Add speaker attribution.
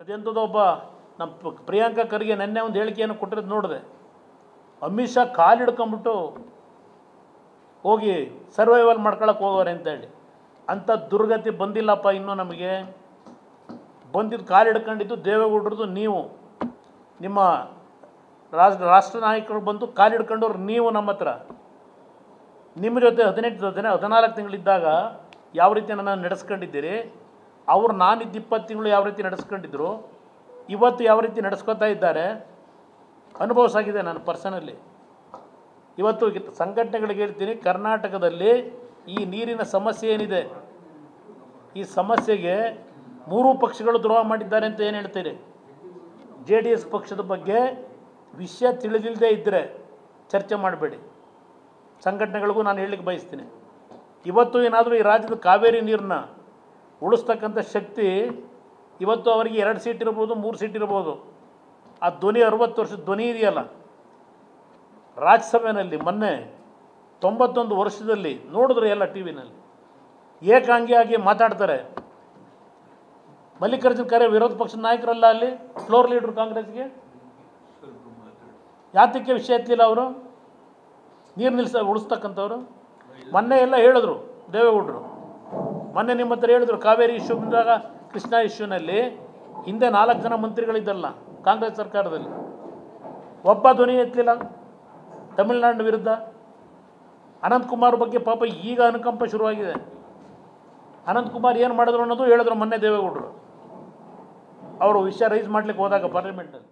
Speaker 1: ಅದೆಂಥದ್ದು ಒಬ್ಬ ನಮ್ಮ ಪ್ರಿಯಾಂಕ ಖರ್ಗೆ ನೆನ್ನೆ ಒಂದು ಹೇಳಿಕೆಯನ್ನು ಕೊಟ್ಟಿರೋದು ನೋಡಿದೆ. ಅಮಿತ್ ಶಾ ಕಾಲು ಹಿಡ್ಕೊಂಬಿಟ್ಟು ಹೋಗಿ ಸರ್ವೈವಲ್ ಮಾಡ್ಕೊಳಕ್ಕೆ ಹೋಗೋರೆ ಅಂತೇಳಿ ಅಂಥ ದುರ್ಗತಿ ಬಂದಿಲ್ಲಪ್ಪ ಇನ್ನೂ ನಮಗೆ. ಬಂದಿದ್ದು ಕಾಲು ಹಿಡ್ಕೊಂಡಿದ್ದು ದೇವೇಗೌಡರದು ನೀವು. ನಿಮ್ಮ ರಾಜ ರಾಷ್ಟ್ರ ನಾಯಕರು ಬಂದು ಕಾಲು ಹಿಡ್ಕೊಂಡವ್ರು ನೀವು ನಮ್ಮ ಹತ್ರ. ನಿಮ್ಮ ಜೊತೆ ಹದಿನೆಂಟು ಹದಿನ ಹದಿನಾಲ್ಕು ತಿಂಗಳಿದ್ದಾಗ ಯಾವ ರೀತಿ ನನ್ನ ನಡೆಸ್ಕೊಂಡಿದ್ದೀರಿ? ಅವ್ರು ನಾನಿದ್ದು ಇಪ್ಪತ್ತು ತಿಂಗಳು ಯಾವ ರೀತಿ ನಡೆಸ್ಕೊಂಡಿದ್ರು, ಇವತ್ತು ಯಾವ ರೀತಿ ನಡೆಸ್ಕೊತಾ ಇದ್ದಾರೆ ಅನುಭವಿಸಾಗಿದೆ ನಾನು ಪರ್ಸನಲ್ಲಿ ಇವತ್ತು ಸಂಘಟನೆಗಳಿಗೆ ಹೇಳ್ತೀನಿ, ಕರ್ನಾಟಕದಲ್ಲಿ ಈ ನೀರಿನ ಸಮಸ್ಯೆ ಏನಿದೆ, ಈ ಸಮಸ್ಯೆಗೆ ಮೂರೂ ಪಕ್ಷಗಳು ದ್ರೋಹ ಮಾಡಿದ್ದಾರೆ ಅಂತ ಏನು ಹೇಳ್ತೀರಿ? ಜೆ ಡಿ ಎಸ್ ಪಕ್ಷದ ಬಗ್ಗೆ ವಿಷಯ ತಿಳಿದಿಲ್ಲದೆ ಇದ್ದರೆ ಚರ್ಚೆ ಮಾಡಬೇಡಿ. ಸಂಘಟನೆಗಳಿಗೂ ನಾನು ಹೇಳಲಿಕ್ಕೆ ಬಯಸ್ತೀನಿ. ಇವತ್ತು ಏನಾದರೂ ಈ ರಾಜ್ಯದ ಕಾವೇರಿ ನೀರನ್ನ ಉಳಿಸ್ತಕ್ಕಂಥ ಶಕ್ತಿ ಇವತ್ತು ಅವರಿಗೆ ಎರಡು ಸೀಟ್ ಇರ್ಬೋದು, ಮೂರು ಸೀಟ್ ಇರ್ಬೋದು. ಆ ಧ್ವನಿ ಅರವತ್ತು ವರ್ಷದ ಧ್ವನಿ ಇದೆಯಲ್ಲ? ರಾಜ್ಯಸಭೆಯಲ್ಲಿ ಮೊನ್ನೆ ತೊಂಬತ್ತೊಂದು ವರ್ಷದಲ್ಲಿ ನೋಡಿದ್ರು ಎಲ್ಲ ಟಿ ವಿನಲ್ಲಿ. ಏಕಾಂಗಿಯಾಗಿ ಮಾತಾಡ್ತಾರೆ. ಮಲ್ಲಿಕಾರ್ಜುನ್ ಖರ್ಗೆ ವಿರೋಧ ಪಕ್ಷದ ನಾಯಕರಲ್ಲ ಅಲ್ಲಿ, ಫ್ಲೋರ್ ಲೀಡ್ರು ಕಾಂಗ್ರೆಸ್ಗೆ? ಯಾತಕ್ಕೆ ವಿಷಯ ಎತ್ತಲಿಲ್ಲ ಅವರು? ನೀರು ನಿಲ್ಲಿಸ ಉಳಿಸ್ತಕ್ಕಂಥವ್ರು? ಮೊನ್ನೆ ಎಲ್ಲ ಹೇಳಿದ್ರು ದೇವೇಗೌಡರು. ಮೊನ್ನೆ ನಿಮ್ಮ ಹತ್ರ ಹೇಳಿದ್ರು, ಕಾವೇರಿ ಇಶ್ಯೂ ಬಂದಾಗ ಕೃಷ್ಣ ಇಶ್ಯೂನಲ್ಲಿ ಹಿಂದೆ ನಾಲ್ಕು ಜನ ಮಂತ್ರಿಗಳಿದ್ದಲ್ಲ, ಕಾಂಗ್ರೆಸ್ ಸರ್ಕಾರದಲ್ಲಿ. ಒಬ್ಬ ಧ್ವನಿ ಎತ್ತಲಿಲ್ಲ ತಮಿಳುನಾಡಿನ ವಿರುದ್ಧ. ಅನಂತಕುಮಾರ್ ಬಗ್ಗೆ ಪಾಪ ಈಗ ಅನುಕಂಪ ಶುರುವಾಗಿದೆ. ಅನಂತಕುಮಾರ್ ಏನು ಮಾಡಿದ್ರು ಅನ್ನೋದು ಹೇಳಿದ್ರು ಮೊನ್ನೆ ದೇವೇಗೌಡರು. ಅವರು ವಿಷಯ ರೈಸ್ ಮಾಡ್ಲಿಕ್ಕೆ ಹೋದಾಗ ಪಾರ್ಲಿಮೆಂಟಲ್ಲಿ